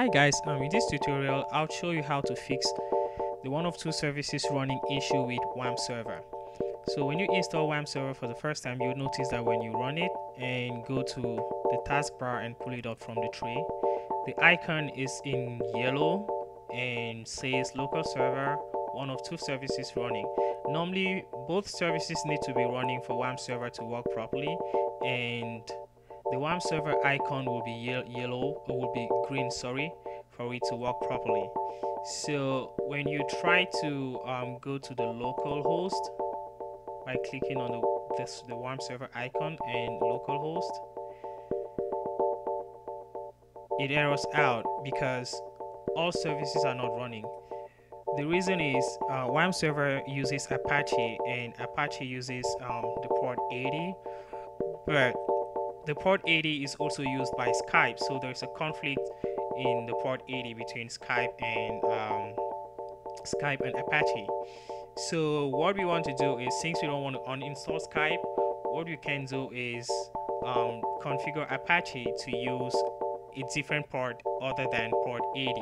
Hi guys, um, in this tutorial I'll show you how to fix the one of two services running issue with WAMP server. So when you install WAMP server for the first time you'll notice that when you run it and go to the taskbar and pull it up from the tray the icon is in yellow and says local server one of two services running. Normally both services need to be running for WAMP server to work properly and the WAMP server icon will be ye yellow or will be green sorry for it to work properly. So when you try to um, go to the local host by clicking on the this, the WAMP server icon and localhost it errors out because all services are not running. The reason is uh, WAMP server uses Apache and Apache uses um, the port 80 but the port 80 is also used by Skype, so there's a conflict in the port 80 between Skype and um, Skype and Apache. So what we want to do is, since we don't want to uninstall Skype, what we can do is um, configure Apache to use a different port other than port 80.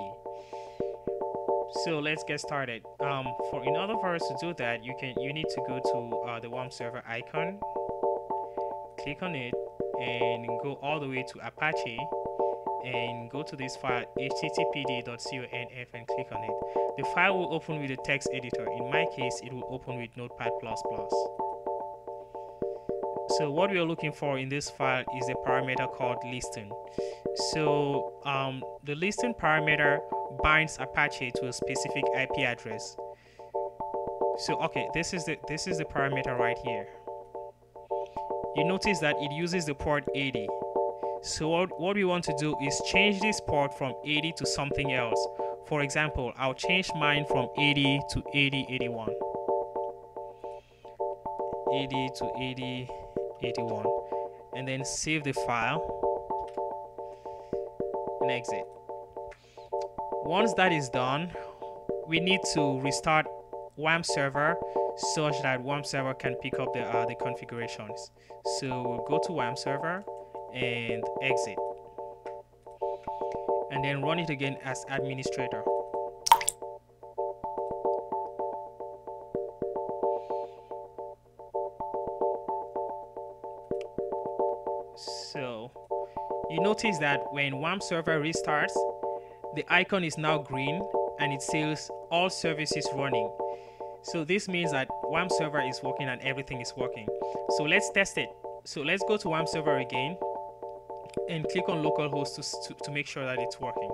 So let's get started. Um, for in order for us to do that, you can you need to go to uh, the WAMP server icon, click on it, and go all the way to Apache and go to this file httpd.conf and click on it. The file will open with a text editor. In my case, it will open with Notepad++. So what we are looking for in this file is a parameter called listen. So um, the listen parameter binds Apache to a specific IP address. So okay, this is the this is the parameter right here you notice that it uses the port 80 so what, what we want to do is change this port from 80 to something else. For example I'll change mine from 80 to 8081. 80 to 80 81 and then save the file. And exit. Once that is done we need to restart WAMP server such that WAMP server can pick up the, uh, the configurations. So we'll go to WAMP server and exit. And then run it again as administrator. So you notice that when WAMP server restarts, the icon is now green and it says all services running so this means that WAMP server is working and everything is working. So let's test it. So let's go to WAMP server again and click on localhost to, to, to make sure that it's working.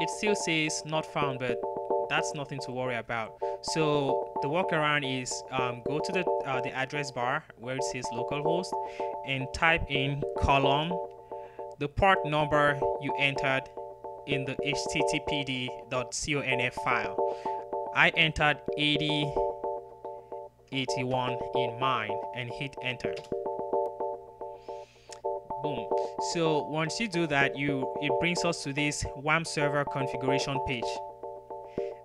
It still says not found, but that's nothing to worry about. So the workaround is um, go to the, uh, the address bar where it says localhost and type in column, the port number you entered in the httpd.conf file. I entered 8081 in mine and hit enter. Boom. So once you do that, you it brings us to this WAMP server configuration page.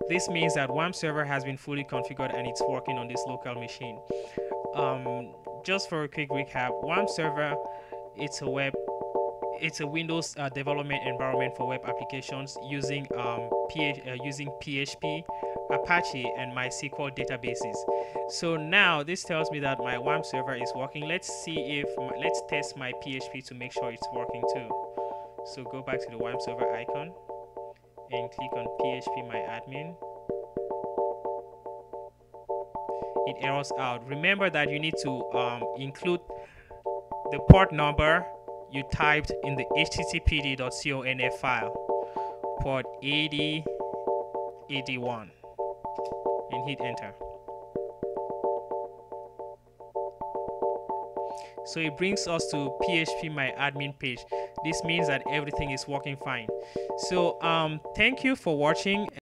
This means that WAMP server has been fully configured and it's working on this local machine. Um, just for a quick recap, WAMP server it's a web it's a Windows uh, development environment for web applications using um, uh, using PHP, Apache, and MySQL databases. So now this tells me that my WAMP server is working. Let's see if my, let's test my PHP to make sure it's working too. So go back to the WAMP server icon and click on PHP my admin. It errors out. Remember that you need to um, include the port number you typed in the httpd.conf file port 8081 and hit enter. So it brings us to PHP my admin page. This means that everything is working fine. So um, thank you for watching.